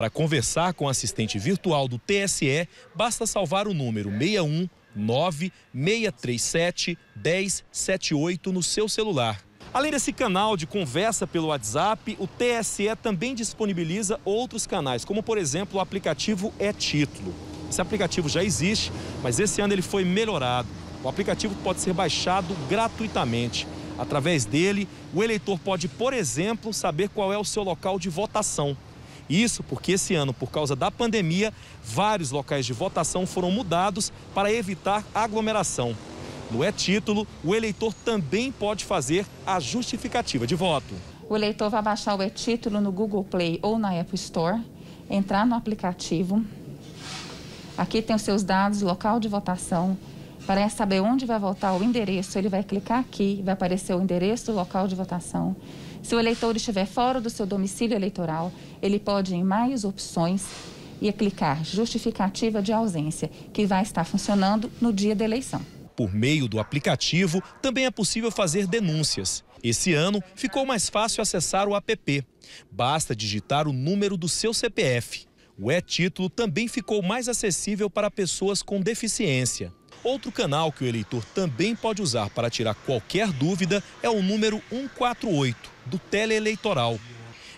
Para conversar com o assistente virtual do TSE, basta salvar o número 61 9637 1078 no seu celular. Além desse canal de conversa pelo WhatsApp, o TSE também disponibiliza outros canais, como por exemplo o aplicativo É Título. Esse aplicativo já existe, mas esse ano ele foi melhorado. O aplicativo pode ser baixado gratuitamente. Através dele, o eleitor pode, por exemplo, saber qual é o seu local de votação. Isso porque esse ano, por causa da pandemia, vários locais de votação foram mudados para evitar aglomeração. No é-título, o eleitor também pode fazer a justificativa de voto. O eleitor vai baixar o e-título no Google Play ou na Apple Store, entrar no aplicativo. Aqui tem os seus dados, local de votação. Para saber onde vai votar, o endereço, ele vai clicar aqui, vai aparecer o endereço do local de votação. Se o eleitor estiver fora do seu domicílio eleitoral, ele pode ir em mais opções e clicar justificativa de ausência, que vai estar funcionando no dia da eleição. Por meio do aplicativo, também é possível fazer denúncias. Esse ano, ficou mais fácil acessar o app. Basta digitar o número do seu CPF. O e-título também ficou mais acessível para pessoas com deficiência. Outro canal que o eleitor também pode usar para tirar qualquer dúvida é o número 148 do teleeleitoral.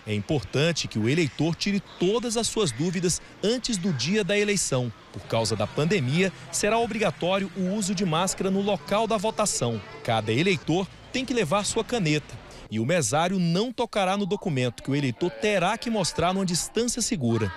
É importante que o eleitor tire todas as suas dúvidas antes do dia da eleição. Por causa da pandemia, será obrigatório o uso de máscara no local da votação. Cada eleitor tem que levar sua caneta. E o mesário não tocará no documento que o eleitor terá que mostrar numa distância segura.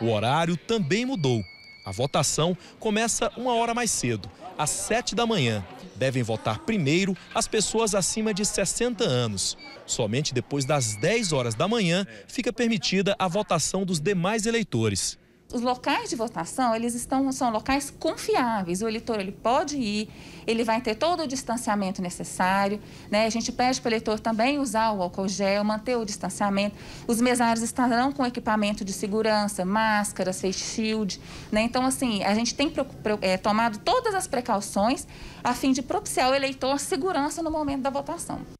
O horário também mudou. A votação começa uma hora mais cedo, às 7 da manhã. Devem votar primeiro as pessoas acima de 60 anos. Somente depois das 10 horas da manhã fica permitida a votação dos demais eleitores os locais de votação, eles estão, são locais confiáveis. O eleitor ele pode ir, ele vai ter todo o distanciamento necessário. Né? A gente pede para o eleitor também usar o álcool gel, manter o distanciamento. Os mesários estarão com equipamento de segurança, máscaras, face shield. Né? Então, assim, a gente tem é, tomado todas as precauções a fim de propiciar ao eleitor segurança no momento da votação.